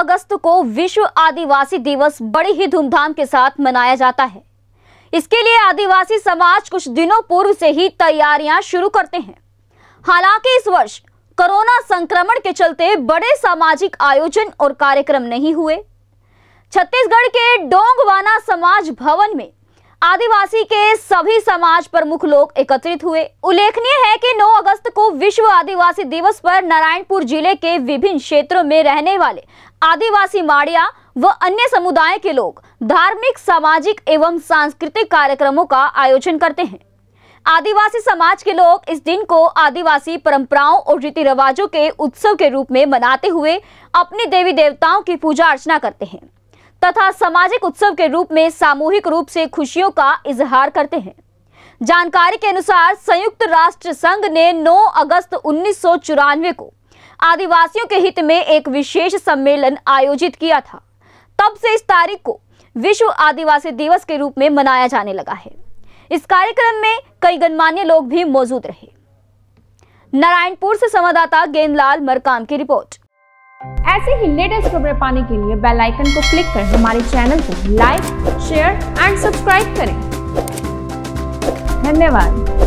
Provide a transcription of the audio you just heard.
अगस्त को विश्व आदिवासी दिवस बड़ी ही धूमधाम के साथ मनाया जाता है। इसके लिए आदिवासी समाज कुछ दिनों पूर्व से ही तैयारियाँ शुरू करते हैं। हालाँकि इस वर्ष कोरोना संक्रमण के चलते बड़े सामाजिक आयोजन और कार्यक्रम नहीं हुए। छत्तीसगढ़ के डोंगवाना समाज भवन में आदिवासी के सभी समाज प्रमुख लोग एकत्रित हुए। उल्लेखनीय है कि 9 अगस्त को विश्व आदिवासी दिवस पर नारायणपुर ज़िले के विभिन्न क्षेत्रों में रहने वाले आदिवासी माड़िया व अन्य समुदाय के लोग धार्मिक, सामाजिक एवं सांस्कृतिक कार्यक्रमों का आयोजन करते हैं। आदिवासी समाज के लोग इस दिन को आदिवासी परंपराओं और रीति रिवाजों के उत्सव के रूप में मनाते हुए अपने देवी देवताओं की पूजा अर्चना करते हैं तथा सामाजिक उत्सव के रूप में सामूहिक रूप से खुशियों का इजहार करते हैं। जानकारी के अनुसार संयुक्त राष्ट्र संघ ने 9 अगस्त उन्नीस सौ चौरानवे को आदिवासियों के हित में एक विशेष सम्मेलन आयोजित किया था। तब से इस तारीख को विश्व आदिवासी दिवस के रूप में मनाया जाने लगा है। इस कार्यक्रम में कई गणमान्य लोग भी मौजूद रहे। नारायणपुर से संवाददाता गेंदलाल मरकाम की रिपोर्ट। ऐसे ही लेटेस्ट खबरें पाने के लिए बेल आइकन को क्लिक कर हमारे चैनल को लाइक, शेयर एंड सब्सक्राइब करें। धन्यवाद।